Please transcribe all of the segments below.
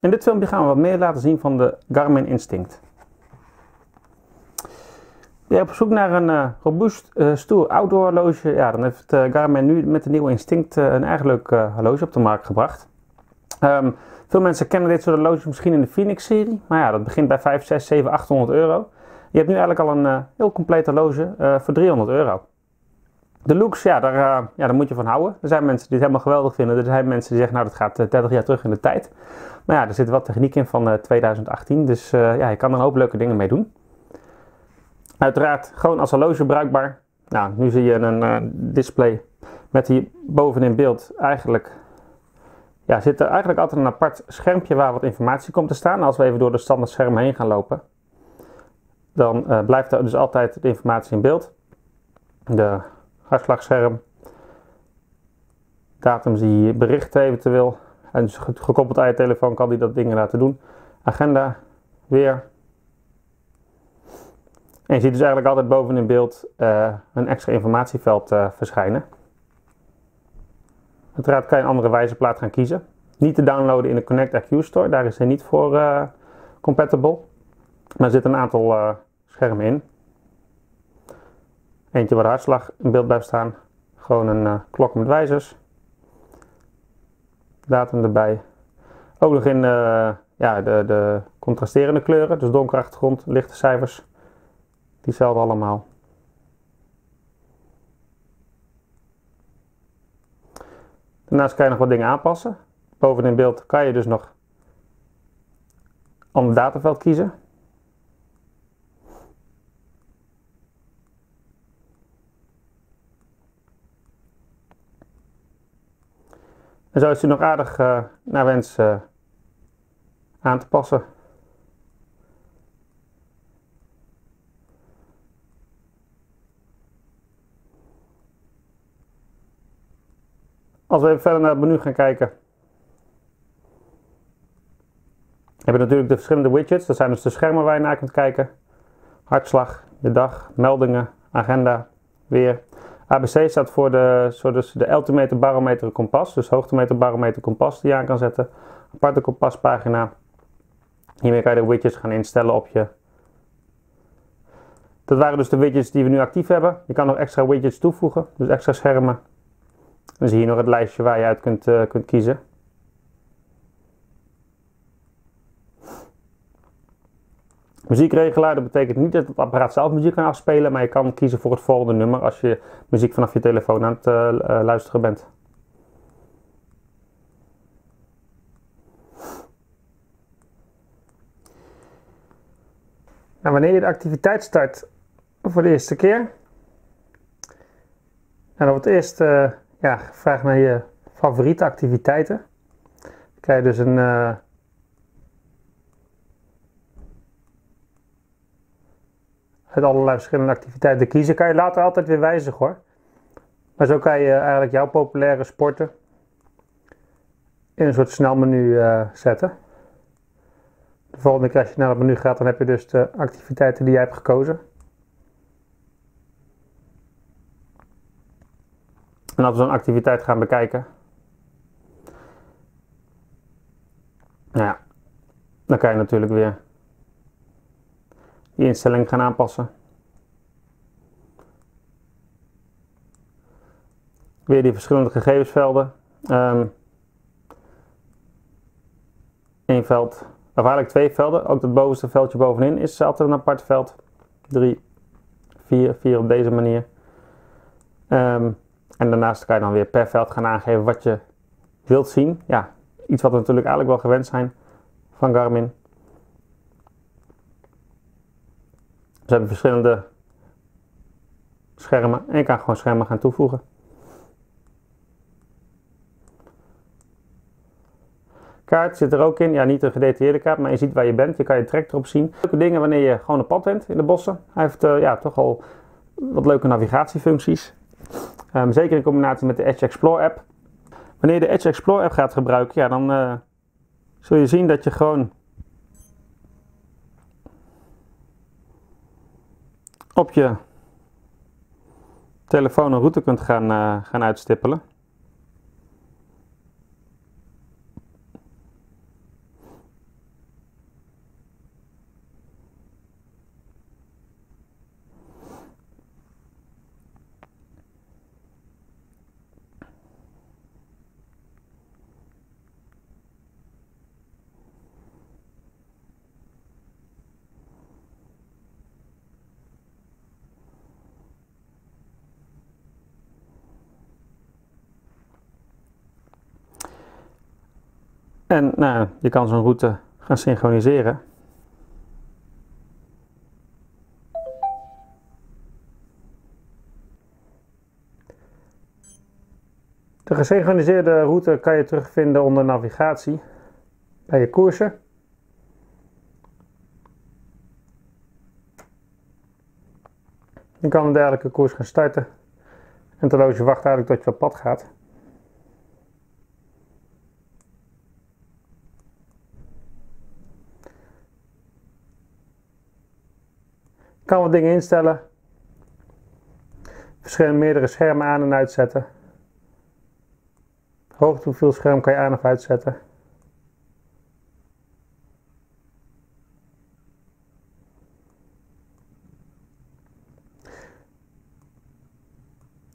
In dit filmpje gaan we wat meer laten zien van de Garmin Instinct. Je op zoek naar een uh, robuust, uh, stoer outdoor horloge? Ja, dan heeft uh, Garmin nu met de nieuwe Instinct een erg leuk horloge op de markt gebracht. Um, veel mensen kennen dit soort horloges misschien in de Phoenix-serie, maar ja, dat begint bij 5, 6, 7, 800 euro. Je hebt nu eigenlijk al een heel compleet horloge voor 300 euro. De looks, ja daar, ja, daar moet je van houden. Er zijn mensen die het helemaal geweldig vinden. Er zijn mensen die zeggen, nou dat gaat 30 jaar terug in de tijd. Maar ja, er zit wat techniek in van 2018, dus ja, je kan er een hoop leuke dingen mee doen. Uiteraard gewoon als horloge bruikbaar. Nou, nu zie je een display met hier bovenin beeld eigenlijk... Ja, zit er eigenlijk altijd een apart schermpje waar wat informatie komt te staan. Als we even door de standaard scherm heen gaan lopen, dan blijft er dus altijd de informatie in beeld. De hartslagscherm, datum zie je berichten eventueel. En dus gekoppeld aan je telefoon kan die dat dingen laten doen. Agenda, weer, en je ziet dus eigenlijk altijd boven in beeld uh, een extra informatieveld uh, verschijnen. Uiteraard kan je een andere wijzerplaat gaan kiezen. Niet te downloaden in de Connect IQ Store, daar is hij niet voor uh, compatible. Maar er zitten een aantal schermen in. Eentje waar de hartslag in beeld blijft staan. Gewoon een klok met wijzers. Datum erbij. Ook nog in ja, de, de contrasterende kleuren, dus donkere achtergrond, lichte cijfers. Diezelfde allemaal. Daarnaast kan je nog wat dingen aanpassen. Boven in beeld kan je dus nog ander dataveld kiezen. En zo is hij nog aardig uh, naar wens uh, aan te passen. Als we even verder naar het menu gaan kijken. Hebben we natuurlijk de verschillende widgets. Dat zijn dus de schermen waar je naar kunt kijken. Hartslag, je dag, meldingen, agenda, weer. ABC staat voor de, zo dus de altimeter, barometer, kompas. Dus hoogtemeter, barometer, kompas die je aan kan zetten. Aparte kompaspagina. Hiermee kan je de widgets gaan instellen op je. Dat waren dus de widgets die we nu actief hebben. Je kan nog extra widgets toevoegen. Dus extra schermen, dan zie je nog het lijstje waar je uit kunt, uh, kunt kiezen. Muziekregelaar, dat betekent niet dat het apparaat zelf muziek kan afspelen, maar je kan kiezen voor het volgende nummer als je muziek vanaf je telefoon aan het uh, uh, luisteren bent. Nou, wanneer je de activiteit start voor de eerste keer, nou, dan wordt eerst ja, vraag naar je favoriete activiteiten. Dan krijg je dus een. Uh, uit allerlei verschillende activiteiten kiezen. Kan je later altijd weer wijzigen hoor. Maar zo kan je eigenlijk jouw populaire sporten in een soort snelmenu uh, zetten. De volgende keer als je naar het menu gaat, dan heb je dus de activiteiten die jij hebt gekozen. En als we zo'n activiteit gaan bekijken, nou ja, dan kan je natuurlijk weer die instelling gaan aanpassen. Weer die verschillende gegevensvelden. Um, Eén veld, of eigenlijk twee velden. Ook het bovenste veldje bovenin is altijd een apart veld. Drie, vier, vier op deze manier. Um, en daarnaast kan je dan weer per veld gaan aangeven wat je wilt zien. Ja, iets wat we natuurlijk eigenlijk wel gewend zijn van Garmin. Ze hebben verschillende schermen en je kan gewoon schermen gaan toevoegen. Kaart zit er ook in. Ja, niet een gedetailleerde kaart, maar je ziet waar je bent. Je kan je trek erop zien. Leuke dingen wanneer je gewoon een pad bent in de bossen. Hij heeft uh, ja, toch al wat leuke navigatiefuncties. Um, zeker in combinatie met de Edge Explore app. Wanneer je de Edge Explore app gaat gebruiken, ja, dan uh, zul je zien dat je gewoon op je telefoon een route kunt gaan, uh, gaan uitstippelen. En nou, je kan zo'n route gaan synchroniseren. De gesynchroniseerde route kan je terugvinden onder navigatie bij je koersen. Je kan een dergelijke koers gaan starten en terwijl je wacht eigenlijk tot je op pad gaat. Kan wat dingen instellen. Verschillende meerdere schermen aan en uitzetten. Hoogte hoeveel scherm kan je aan of uitzetten.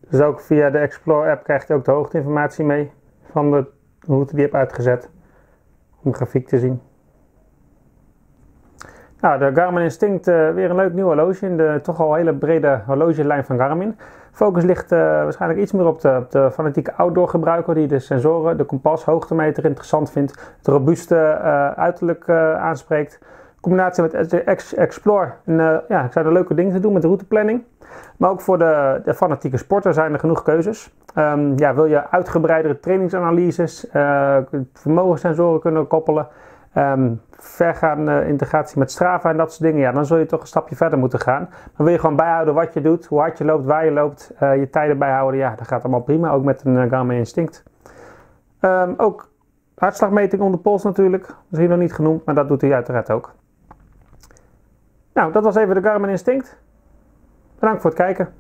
Dus ook via de Explore app krijgt je ook de hoogteinformatie mee van de route die je hebt uitgezet. Om grafiek te zien. Nou, de Garmin Instinct, uh, weer een leuk nieuw horloge in de toch al hele brede horlogelijn van Garmin. Focus ligt uh, waarschijnlijk iets meer op de, de, fanatieke outdoor gebruiker die de sensoren, de kompas, hoogtemeter interessant vindt. Het robuuste uh, uiterlijk aanspreekt. In combinatie met Explore. En, ja, ik er leuke dingen te doen met de routeplanning. Maar ook voor de, de fanatieke sporter zijn er genoeg keuzes. Um, ja, wil je uitgebreidere trainingsanalyses, vermogenssensoren kunnen koppelen um, vergaande integratie met Strava en dat soort dingen, ja, dan zul je toch een stapje verder moeten gaan. Maar wil je gewoon bijhouden wat je doet, hoe hard je loopt, waar je loopt, uh, je tijden bijhouden, ja, dat gaat allemaal prima, ook met een uh, Garmin Instinct. Um, ook hartslagmeting onder pols natuurlijk, misschien nog niet genoemd, maar dat doet hij uiteraard ook. Nou, dat was even de Garmin Instinct. Bedankt voor het kijken.